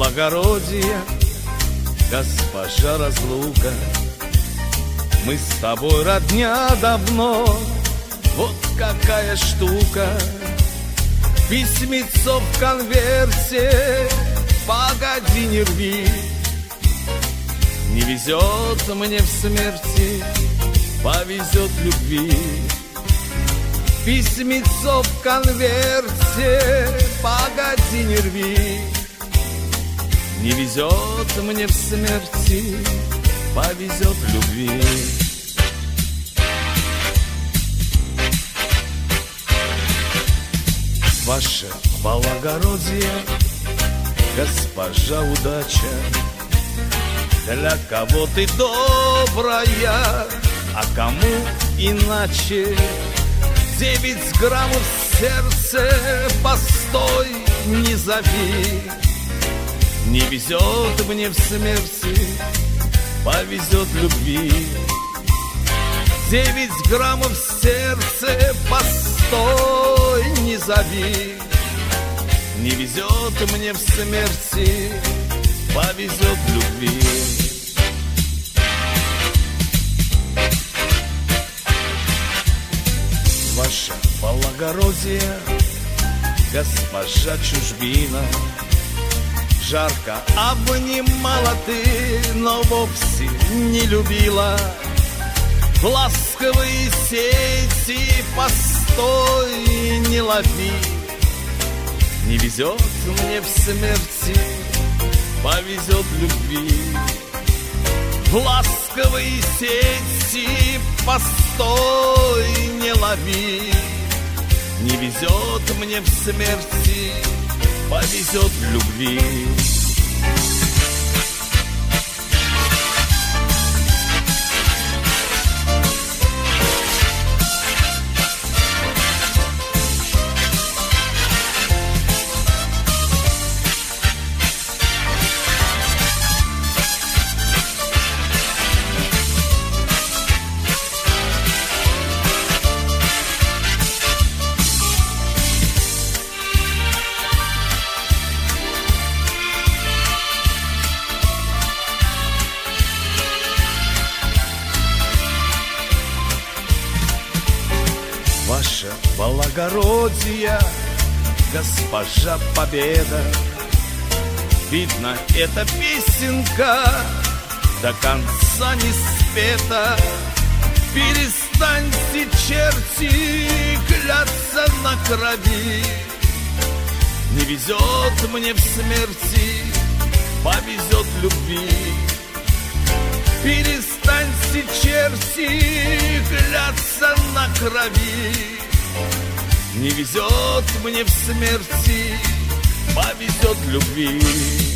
благородия, госпожа разлука. Мы с тобой родня давно, вот какая штука. Письмецо в конверте, погоди, не рви. Не везет мне в смерти, повезет любви. Письмецо в конверте, погоди, не рви. Не везет мне в смерти, повезет в любви. Ваше благородие, госпожа удача, Для кого ты добрая, а кому иначе? Девять граммов сердце, постой, не зови. Не везет мне в смерти, повезет любви. Девять граммов сердце, постой, не зови. Не везет мне в смерти, повезет любви. Ваше благородие, госпожа чужбина, Жарко обнимала ты, но вовсе не любила. В ласковые сети постой не лови. Не везет мне в смерти, повезет любви. В ласковые сети постой не лови. Не везет мне в смерти, повезет любви. Ваше благородие, госпожа Победа, Видно, эта песенка до конца не спета. Перестаньте, черти, кляться на крови. Не везет мне в смерти, повезет любви. Перестаньте, черти, кляться на крови. Не везет мне в смерти, повезет в любви.